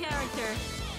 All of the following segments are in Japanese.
character.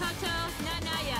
Makoto Nanaya.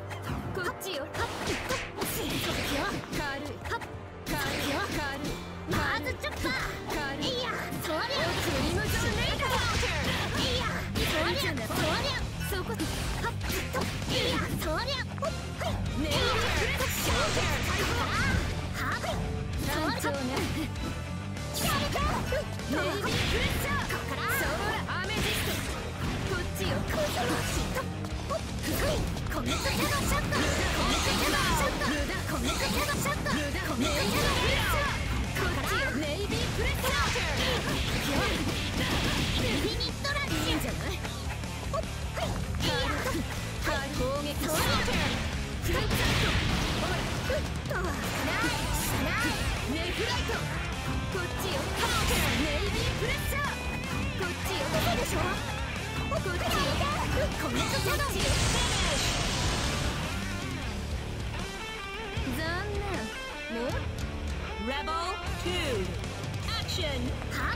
フライトこっちよカーテンネイビープレッシャー。こっちよこでしょ。こっちよン残念レル2アクションハ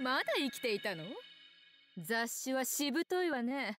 まだ生きていたの？雑誌はしぶといわね。